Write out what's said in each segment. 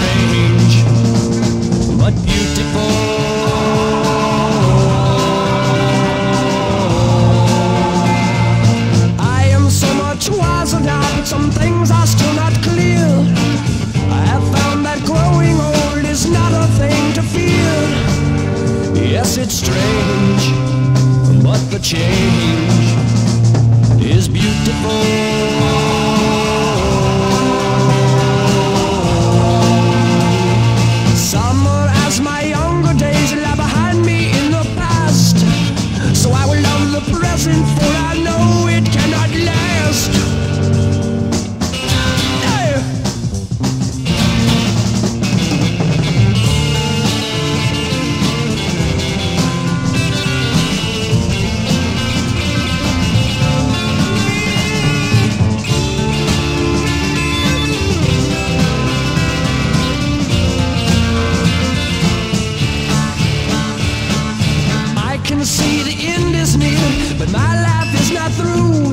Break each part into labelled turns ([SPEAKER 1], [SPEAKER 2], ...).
[SPEAKER 1] strange? But beautiful. I am so much wiser now, but some things are still not clear. I have found that growing old is not a thing to fear. Yes, it's strange, but the change is beautiful. The end is near, but my life is not through.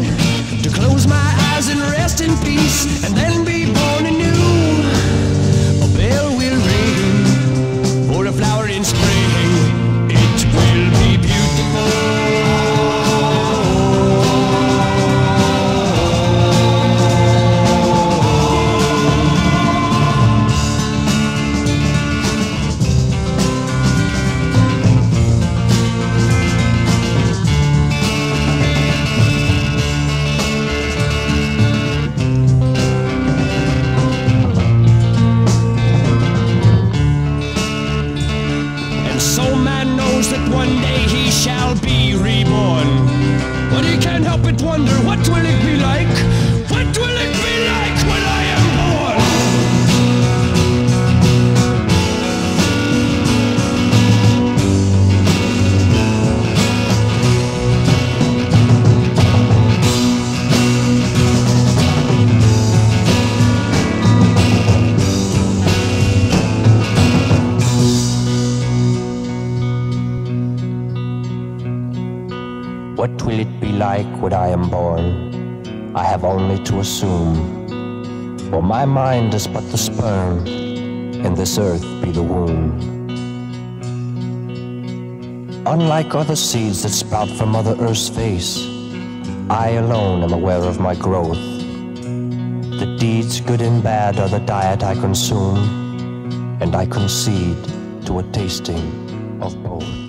[SPEAKER 1] Shall be reborn. But he can't help but wonder what will it be like?
[SPEAKER 2] What will it be like when I am born? I have only to assume. For my mind is but the sperm, and this earth be the womb. Unlike other seeds that sprout from Mother Earth's face, I alone am aware of my growth. The deeds, good and bad, are the diet I consume, and I concede to a tasting of both.